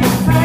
Bye.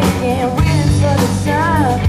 we can for the sun.